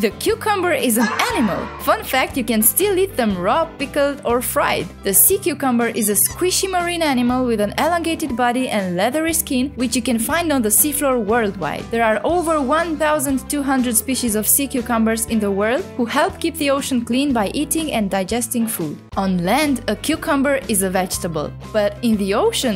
The cucumber is an animal. Fun fact, you can still eat them raw, pickled or fried. The sea cucumber is a squishy marine animal with an elongated body and leathery skin which you can find on the seafloor worldwide. There are over 1200 species of sea cucumbers in the world who help keep the ocean clean by eating and digesting food. On land, a cucumber is a vegetable, but in the ocean,